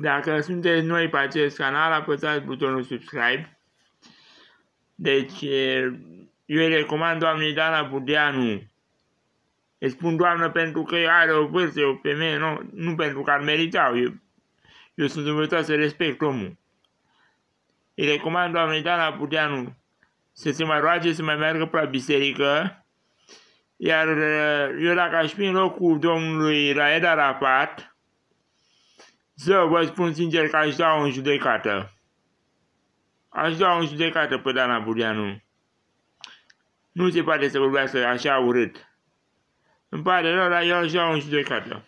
Dacă sunteți noi pe acest canal, apăsați butonul subscribe. Deci, eu îi recomand doamnei Dana Budeanu. Îi spun doamnă pentru că are o vârstă, o femeie, nu, nu pentru că ar merita. Eu, eu sunt învățat să respect omul. Îi recomand doamnei Dana Budeanu să se mai roage, să mai meargă pe la biserică. Iar eu dacă aș fi în locul domnului Raed Arafat, să vă spun sincer că aș da o judecată. Aș da o judecată pe Dana Budeanu. Nu se poate să vorbească așa urât. Îmi pare rău, dar eu aș da o judecată.